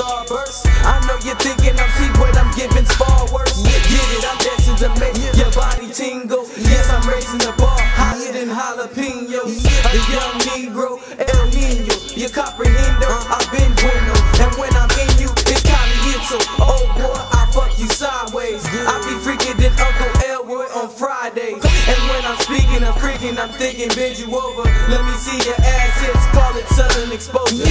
starburst. I know you're thinking I'm cheap, but I'm giving far worse. Get it, I'm destined to make your body tingle. Yes, I'm raising the bar higher than jalapenos. The young Negro, El Nino, you comprehendo. I've been bueno, and when I'm in you, it's caliento. Oh boy, I fuck you sideways. I be freaking than Uncle Elroy on Fridays. And when I'm speaking I'm freaking, I'm thinking bend you over. Let me see your ass assets, call it sudden exposure.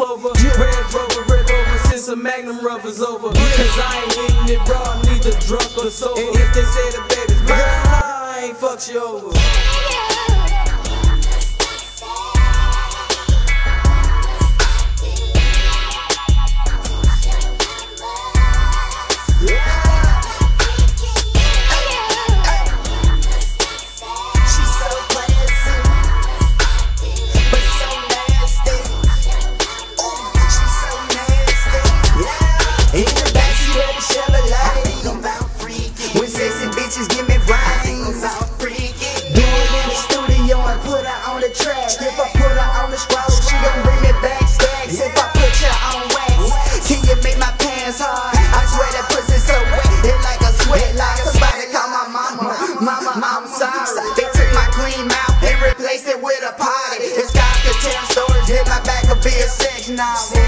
Clover. Red Rover, Red Rover, since a Magnum rubber's over. Cause I ain't hitting it raw, neither drunk or sober. And if they say the baby's mine, I ain't fuck you over. In the backseat of the Chevrolet. I'm about freaky. When sexy bitches give me brains, I'm freaky. Do it in the studio and put her on the track. If I put her on the scroll, she gon' bring me back stacks. If I put you on wax, can you make my pants hard? I swear that pussy so wet, it like a sweat somebody call my mama. Mama, I'm sorry. They took my clean mouth and replaced it with a potty. It's got to tell my back will be a sex novel.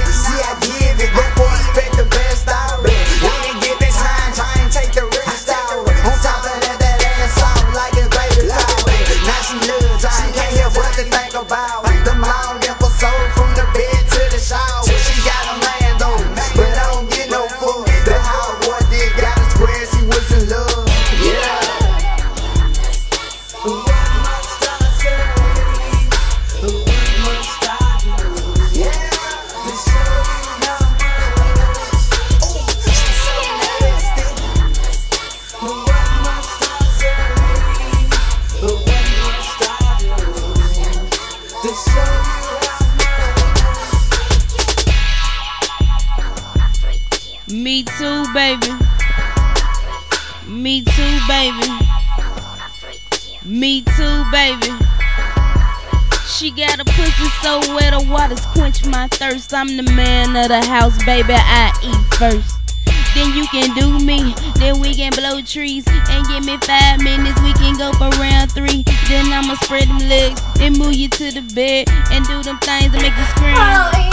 Too, baby. Me too, baby. Me too, baby. She got a pussy so wet, the waters quench my thirst. I'm the man of the house, baby. I eat first. Then you can do me. Then we can blow trees and give me five minutes. We can go for round three. Then I'ma spread them legs, then move you to the bed and do them things that make you scream. Oh,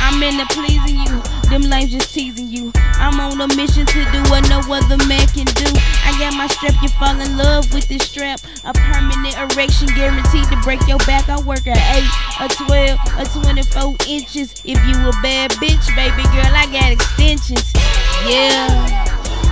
I'm in the pleasing you. Them lames just teasing you. I'm on a mission to do what no other man can do. I got my strap, you fall in love with this strap. A permanent erection guaranteed to break your back. I work at 8, a 12, a 24 inches. If you a bad bitch, baby girl, I got extensions. Yeah.